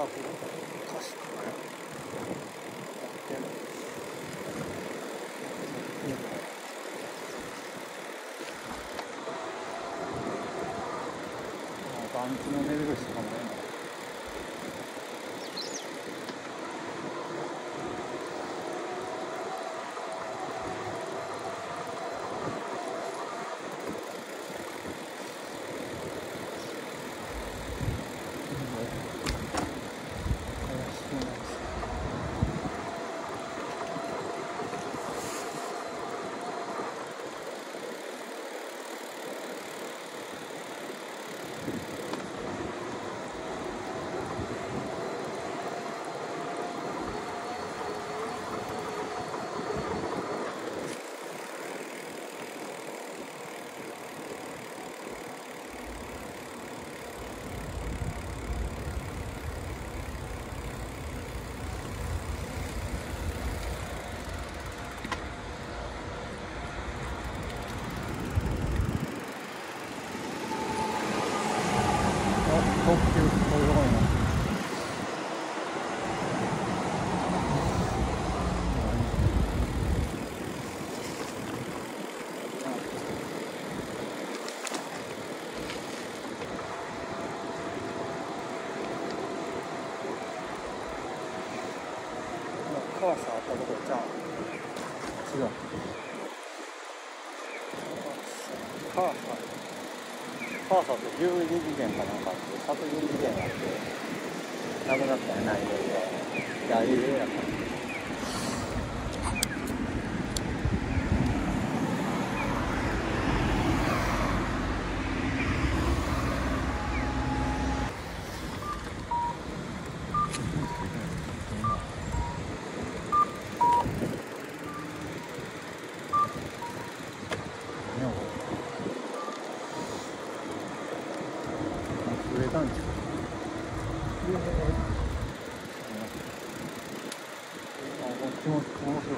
作歌詞かなやってるいいねまあ団地のレベルしかないな特急こういうとこにな川さあったとこじゃん違う川さ川さって12次元かなんかあって殺人事件があって亡くなったんやないろいろ。いや有名やった増えたんちゃうあこっちも面白いなええやん団地好きやな集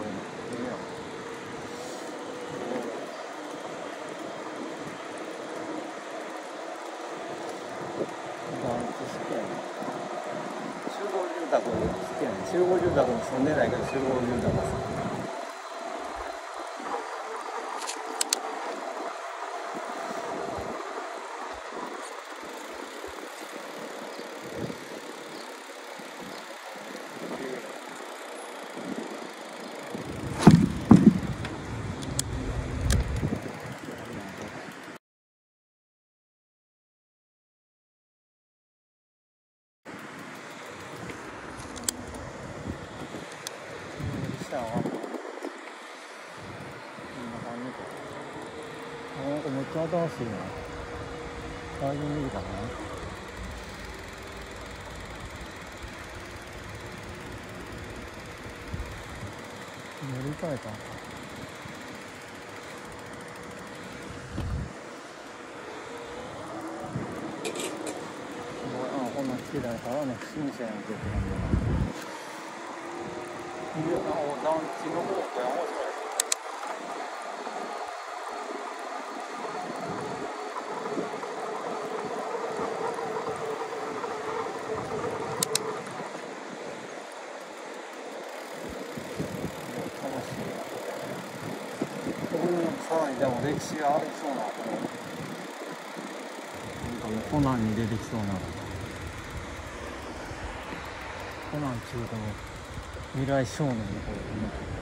合住宅に住ん。でないけど集合住宅が好したわこんな感じかあなんかめっちゃ新しいな最近できたかな乗り換えたんかあこんなん好きだからね新鮮やんけって感じだないやな団地の方って面白い楽しいここにさらにでも歴史がありそうななんかコナンに出てきそうな。コナン中と未来少年の方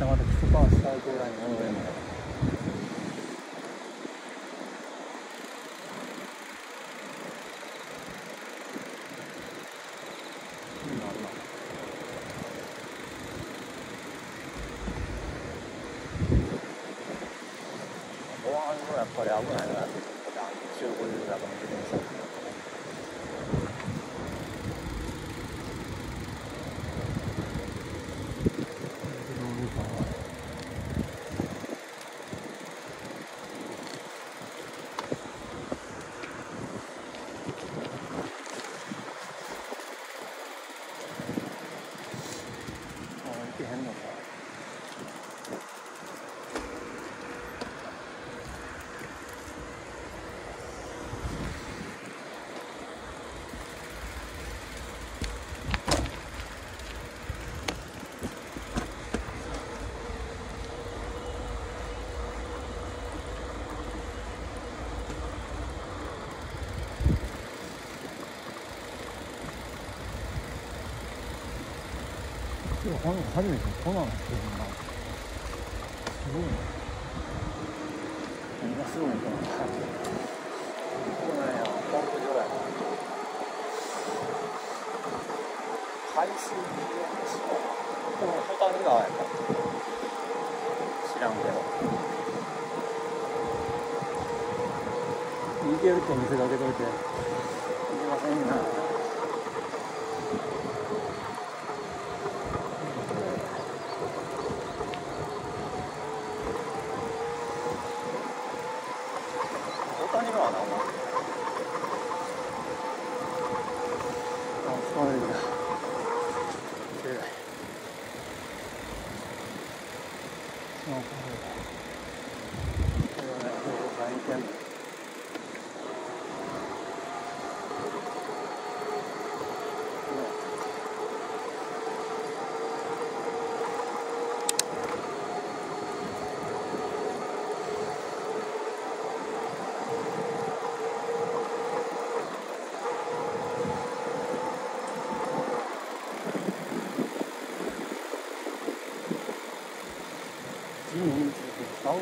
下まで来てたんしたいぐらいの。今日初めて。こんなんして。るなすごいな何がすごいのかなここなんやポンプ場やな海水このホタル川やった知らんけど行けるって。見せかけといて。行けませんな他にはなお前あ疲人民高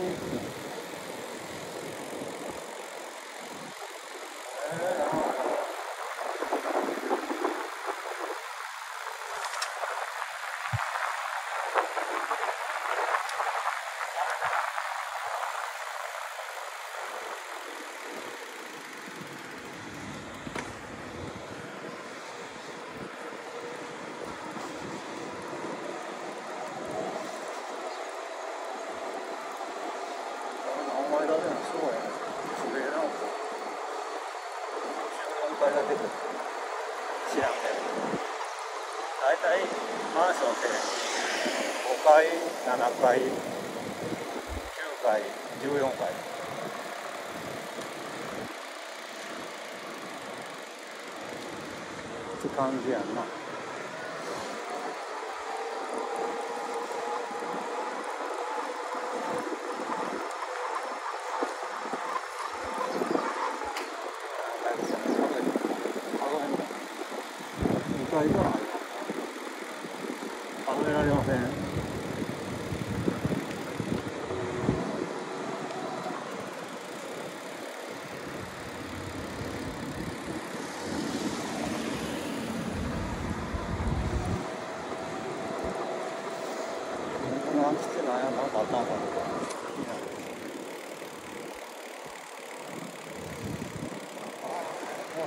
知らんけど。大体マンションって5階、7階、9階、14階。って感じやんな。2階から数えられません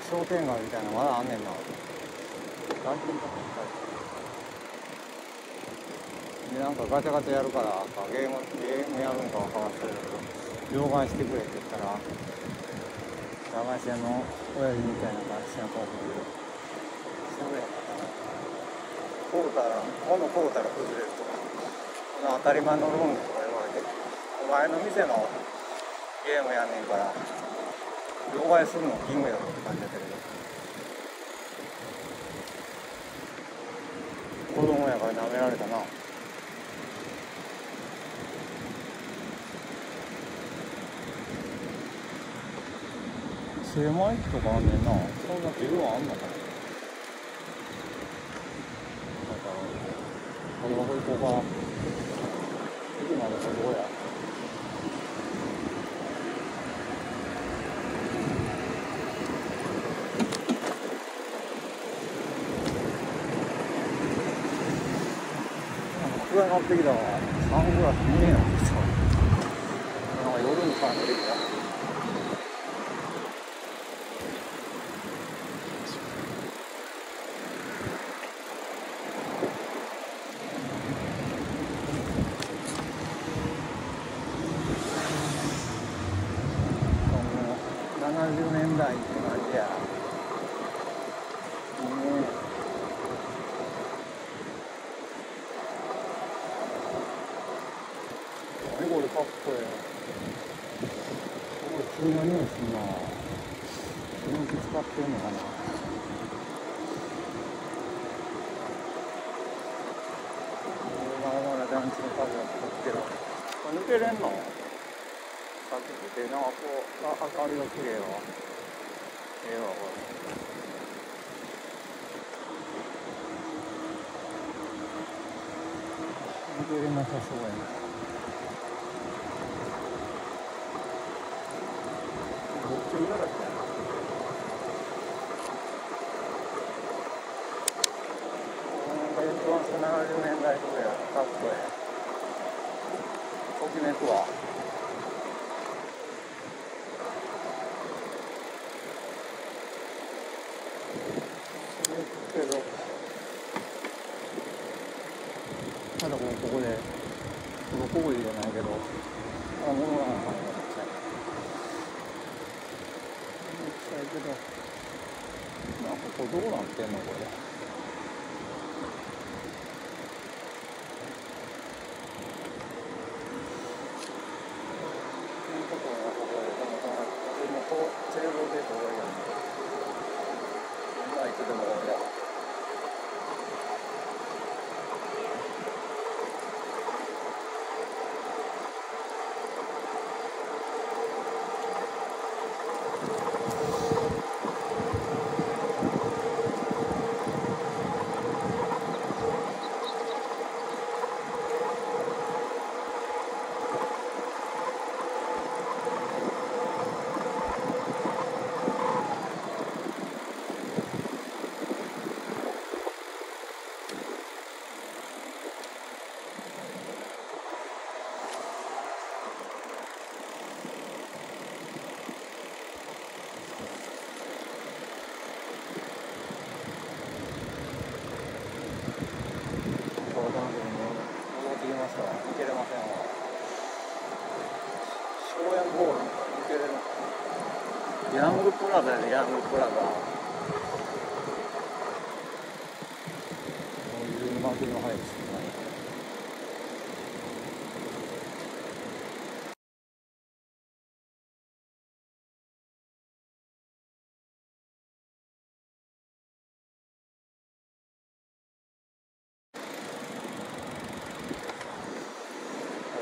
商店街みたいなのまだあんねんな。ランキングでなんかガチャガチャやるからかゲームゲームやるんかわからんけど両替してくれって言ったら駄菓子屋の親父みたいな感じの顔してるして。くれへんかったな。こうたら物こうたら崩れると。かその当たり前のローンとか言われて。お前の店のゲームやんねんから両替するの義務やろって感じだったけど子供やから舐められたな。狭いとかあんねんな。そんなビルはあんのかな。だからこの学校行こうか駅までそこや？僕が乗ってきたわ。サングラス見えなん。ですよなんか夜に感じてきた70年代って感じや。ね何これかっこええ。これ普通の匂いすんな。電気使ってんのかな。団地の数が残ってる。抜けれんのかけててなんかこうあ明かりが綺麗わええわこれ抜けれなさそうやなどっち裏だっけな一番70年代ぐらいかっこええときめくわ。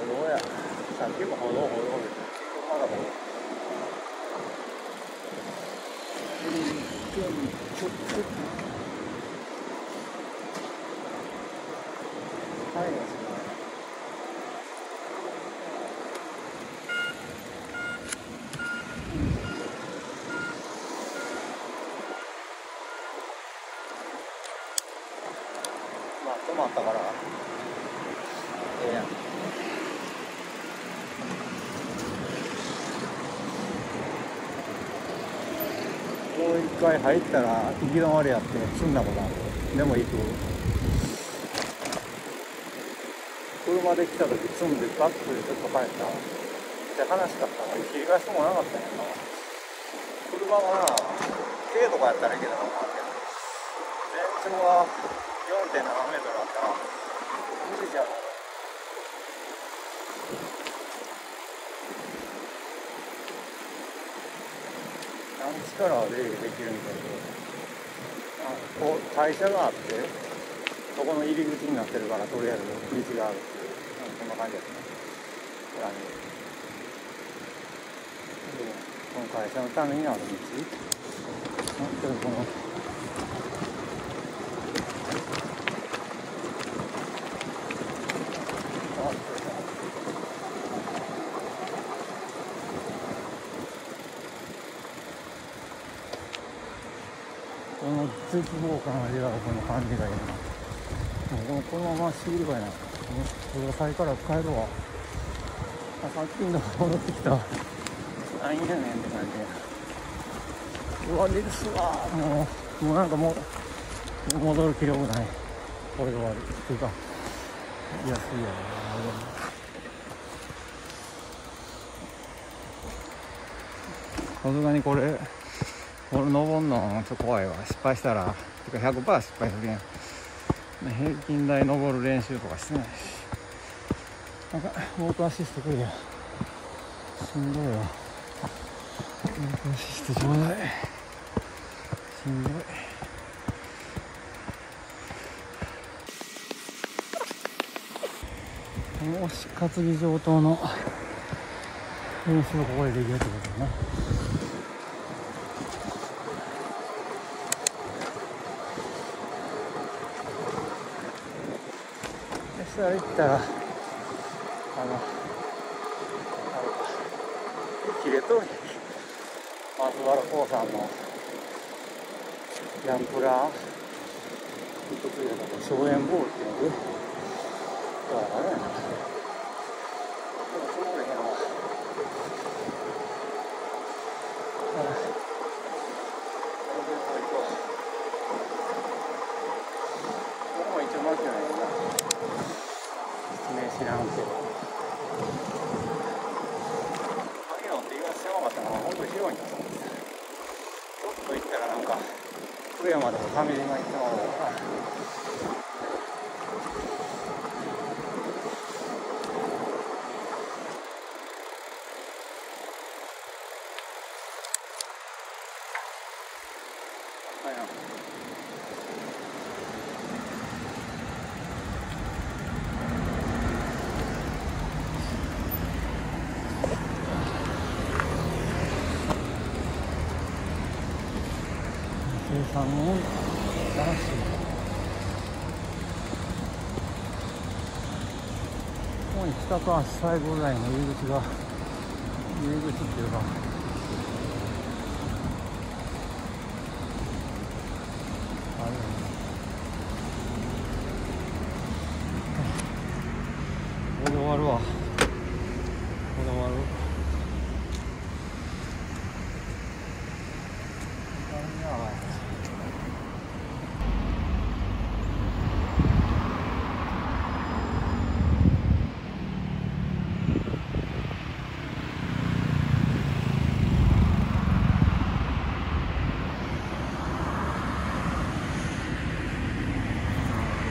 歩道やさっきも歩道歩道でまだ歩道まあ止まったからええやんもう一回入ったら行き止まりやって済んだことある。でも行く。車で来た時積んでバックでちょっと帰った。って話しかったら切り返しもなかったんやな車がな軽とかやったらいいけどな全長は4.7メートルあったら無理じゃん力は出入りできるんだけどあこう会社があってそこの入り口になってるからとりあえず道がある。っていうそんな感じですね裏にこの会社のためにある道なんていうこのあこの絶望感がこの感じがいいなもうこのまましぎるかいいな。このサイから帰るわ。あさっきの戻ってきた。何やねんって感じうわですわ。もうもうなんかもう戻る気力ない。これで終わりっていうか安いやさすがにこれ俺登んのちょっと怖いわ。失敗したら。てか100%失敗するやん。平均台登る練習とかしてない。しなんかモートアシストくるやしんどいわ。モートアシストちょうだい。しんどい。もし担ぎ上等の練習をここでできるってことだねそしたら行ったらあのあれか切れとる松原興さんのギャンプラー一つで荘園ボールっていうのがあれやなもその辺はここも一応巻きじゃないかな説明知らんけど萩野って意外と狭かったのが本当に広いんだと思ってちょっと行ったらなんか上までもファミリーが行ったのがはいな生産の男子ここに北と足最後ぐらいの入り口が入り口っていうかあるよねここで終わるわここで終わるやばい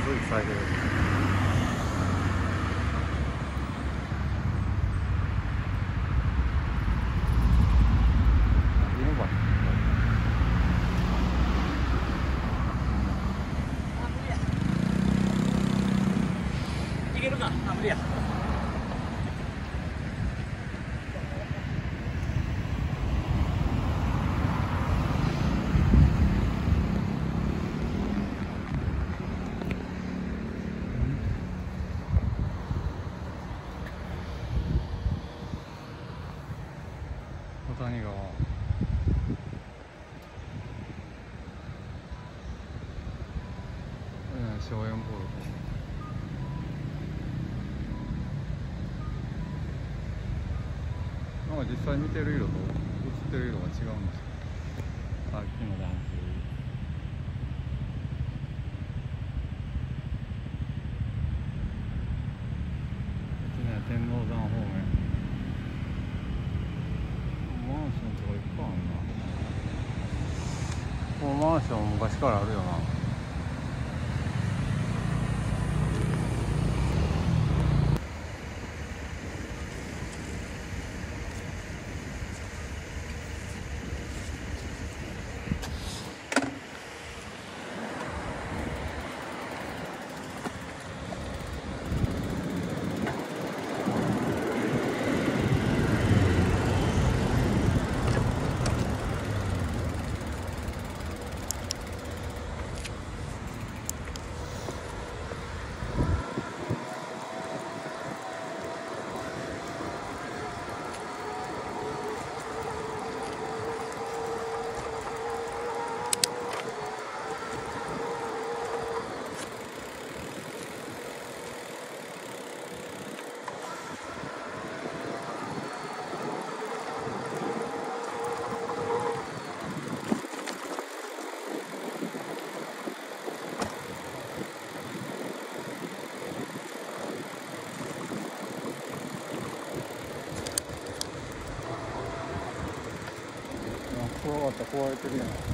すごい咲いてるやばいいけるかあ無理や小谷川うん荘園ボールなんか実際見てる色と映ってる色が違うんですよ。さっきの男性こっちね天王山方面。マンションとかいっぱいあるな。このマンション昔からあるよな壊れてるやん